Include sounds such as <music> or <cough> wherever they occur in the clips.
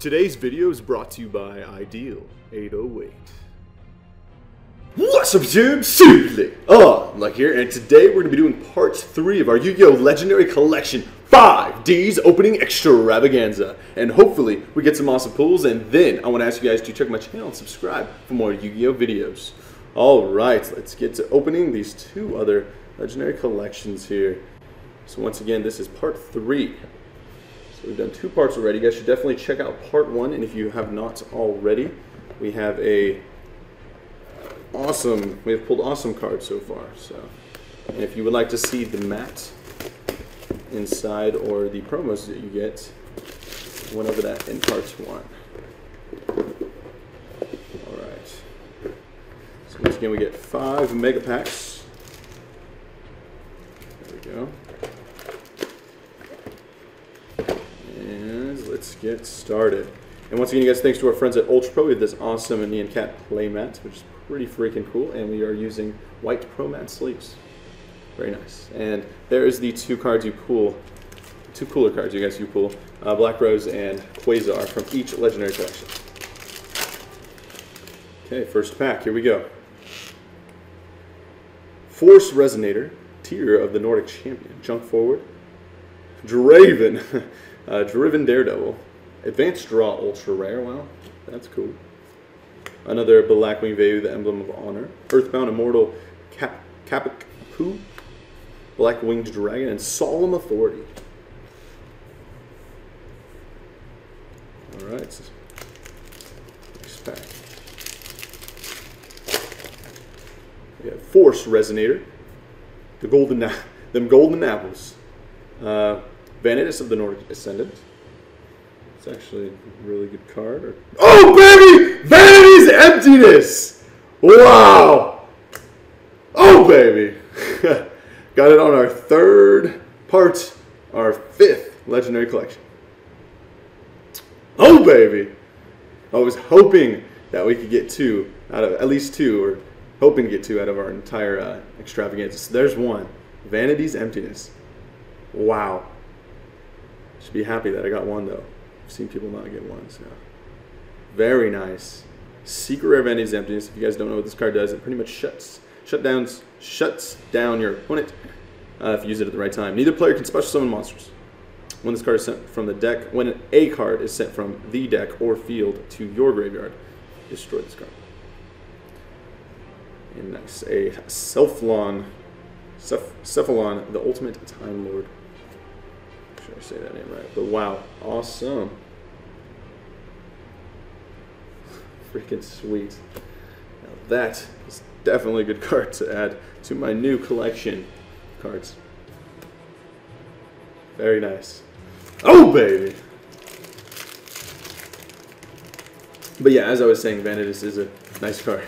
Today's video is brought to you by Ideal 808. What's up, YouTube? Seriously, oh, I'm here, and today we're to be doing part 3 of our Yu-Gi-Oh! Legendary Collection 5D's opening extravaganza. And hopefully we get some awesome pulls, and then I want to ask you guys to check my channel and subscribe for more Yu-Gi-Oh! videos. Alright, let's get to opening these two other Legendary Collections here. So once again, this is part 3 so we've done two parts already. You guys should definitely check out part one, and if you have not already, we have a awesome, we have pulled awesome cards so far. So, and if you would like to see the mat inside or the promos that you get, went over that in part one. All right. So once again, we get five mega packs. There we go. And let's get started. And once again, you guys, thanks to our friends at Ultra Pro, we have this awesome Indian Cat playmat, which is pretty freaking cool. And we are using white Pro Mat sleeves. Very nice. And there is the two cards you pull, two cooler cards you guys you pull, uh, Black Rose and Quasar from each Legendary Collection. Okay, first pack, here we go. Force Resonator, Tyr of the Nordic Champion, junk forward. Draven, <laughs> uh, Driven Daredevil, Advanced Draw Ultra Rare, wow, that's cool. Another Blackwing Vayu, the Emblem of Honor. Earthbound Immortal Cap Kapaku, Black Winged Dragon, and Solemn Authority. Alright. Next pack. We got Force Resonator. The golden them golden apples. Uh, Vanadis of the Nordic Ascendant. It's actually a really good card. Or... Oh, baby! Vanity's Emptiness! Wow! Oh, baby! <laughs> Got it on our third part, our fifth Legendary Collection. Oh, baby! I was hoping that we could get two out of, at least two, or hoping to get two out of our entire uh, extravaganza. So there's one. Vanity's Emptiness. Wow. Should be happy that I got one though. I've seen people not get one, so very nice. Secret Rare Vanity's Emptiness. If you guys don't know what this card does, it pretty much shuts shut down shuts down your opponent uh, if you use it at the right time. Neither player can special summon monsters. When this card is sent from the deck, when a card is sent from the deck or field to your graveyard, destroy this card. And nice, a Sephylon, Sephylon, the Ultimate Time Lord sure I say that name right. But wow, awesome. Freaking sweet. Now that is definitely a good card to add to my new collection cards. Very nice. Oh, baby! But yeah, as I was saying, Vanadis is a nice card,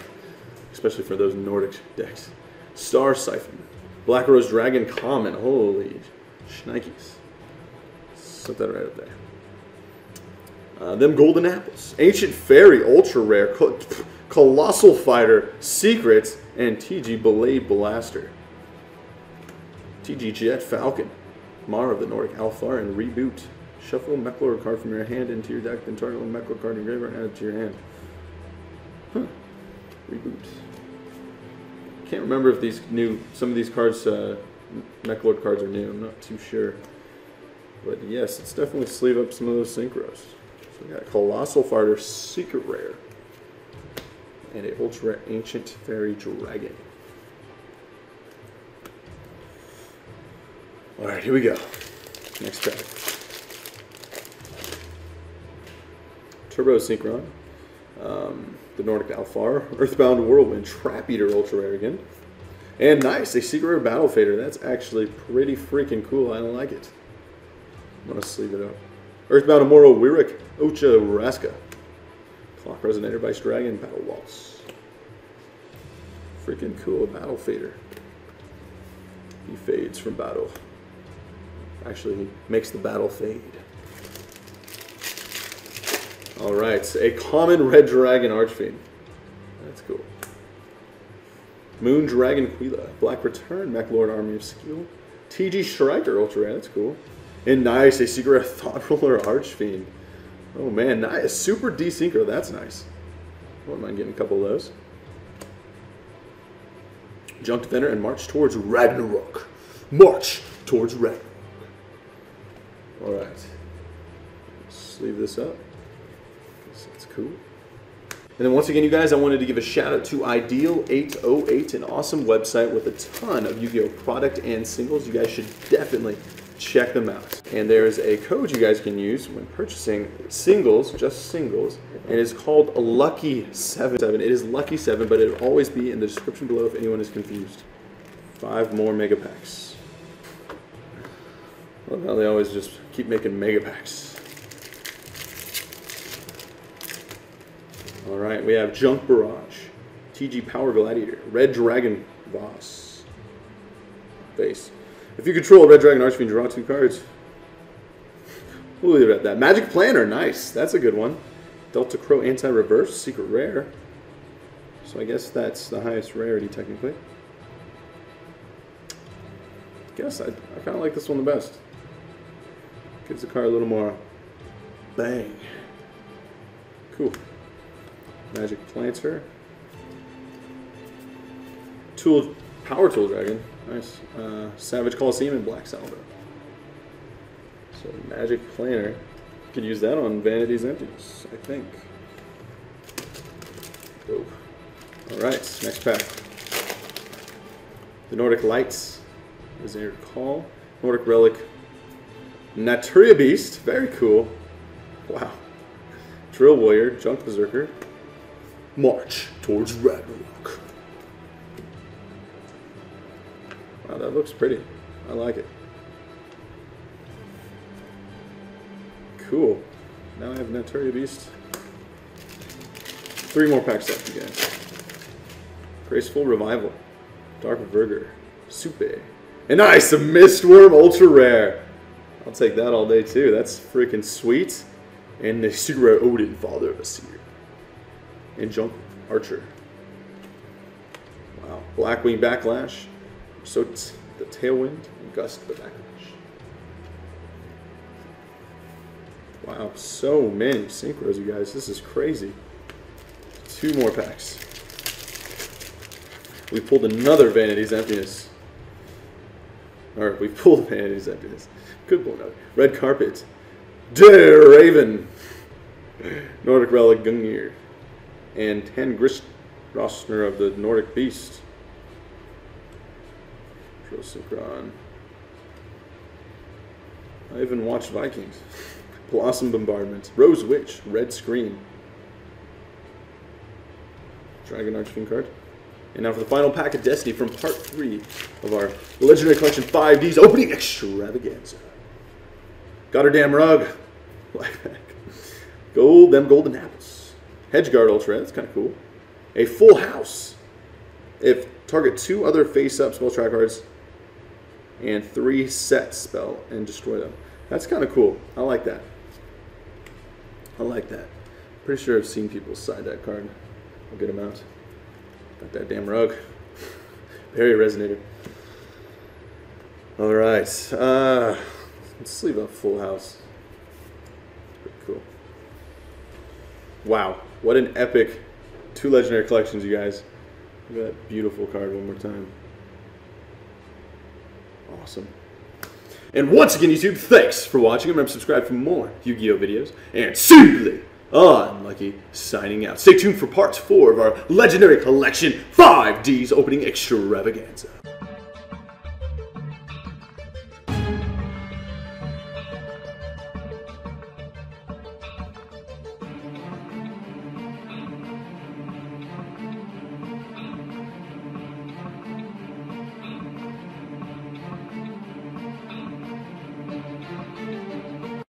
especially for those Nordic decks. Star Siphon, Black Rose Dragon Common, holy shnikes. Set that right up there. Uh, them golden apples. Ancient Fairy, ultra rare. Co <laughs> Colossal Fighter, Secrets, and TG Blade Blaster. TG Jet Falcon. Mara of the Nordic Alfar and Reboot. Shuffle a Meklord card from your hand into your deck, then target a Meklord card in graveyard and add it to your hand. Huh. Reboot. Can't remember if these new, some of these cards, uh, Meklord cards are new. I'm not too sure. But yes, it's definitely sleeve up some of those synchros. So we got Colossal Fighter Secret Rare. And a Ultra Ancient Fairy Dragon. Alright, here we go. Next pack. Turbo Synchron. Um, the Nordic Alfar. <laughs> Earthbound Whirlwind. Trap Eater Ultra Rare again. And nice, a Secret Rare Battle Fader. That's actually pretty freaking cool. I like it. I'm going to sleeve it up. Earthbound Amoro Wirik, Ocha Raska. Clock Resonator, Vice Dragon, Battle Waltz. Freaking cool battle fader. He fades from battle. Actually, he makes the battle fade. Alright, a common red dragon archfiend. That's cool. Moon Dragon Quilla. Black Return, Meklord Army of Skiel. TG Striker Ultra Rare, that's cool. And nice, a secret <laughs> Thought Ruler Archfiend. Oh man, nice. Super D-Synchro. That's nice. Wouldn't mind getting a couple of those. Junk Defender and March towards Ragnarok. March towards Ragnarok. All right. Let's leave this up. That's cool. And then once again, you guys, I wanted to give a shout out to Ideal 808, an awesome website with a ton of Yu-Gi-Oh product and singles. You guys should definitely check them out. And there's a code you guys can use when purchasing singles, just singles, and it's called Lucky 77. It is Lucky 7, but it'll always be in the description below if anyone is confused. Five more mega packs. Love how they always just keep making mega packs. All right, we have Junk Barrage, TG Power Gladiator, Red Dragon Boss. Base. If you control a Red Dragon Archfiend, draw two cards. We'll leave it at that. Magic Planter, nice. That's a good one. Delta Crow Anti-Reverse, Secret Rare. So I guess that's the highest rarity, technically. Guess I, I kind of like this one the best. Gives the card a little more bang. Cool. Magic Planter. Tool, Power Tool Dragon. Nice. Uh, Savage Coliseum and Black Salvo. So Magic Planter. Could use that on Vanity's Emptiness, I think. Dope. Alright, next pack. The Nordic Lights is your call. Nordic Relic. Naturia Beast. Very cool. Wow. Drill Warrior. Junk Berserker. March towards Ragnarok. That looks pretty. I like it. Cool. Now I have Naturia Beast. Three more packs left, you guys. Graceful Revival. Dark Verger. Supe. And nice! A Mistworm Ultra Rare. I'll take that all day too. That's freaking sweet. And the super rare Odin, Father of Aesir. And Junk Archer. Wow. Blackwing Backlash. So the Tailwind and Gust the Backlash. Wow, so many synchros, you guys. This is crazy. Two more packs. We pulled another Vanity's Emptiness. Or we pulled <laughs> Vanity's Emptiness. Good pull. Red Carpet. Dare Raven. Nordic Relic Gungnir. And Ten Grist Rostner of the Nordic Beast. Synchron. I even watched Vikings. <laughs> Blossom Bombardment. Rose Witch. Red Screen. Dragon Archfiend card. And now for the final pack of Destiny from part 3 of our Legendary Collection 5Ds opening extravaganza. Got her damn rug. <laughs> Gold, them golden apples. Hedgeguard Ultra, that's kind of cool. A full house. If target two other face-up spell track cards and three set spell and destroy them. That's kind of cool. I like that. I like that. Pretty sure I've seen people side that card. Get them out. Got that damn rug. <laughs> Very resonated. All right. Uh, let's leave a full house. Pretty cool. Wow. What an epic two legendary collections, you guys. Look at that beautiful card one more time. Awesome. And once again, YouTube, thanks for watching. Remember to subscribe for more Yu-Gi-Oh! videos. And simply unlucky signing out. Stay tuned for part four of our Legendary Collection 5Ds opening extravaganza.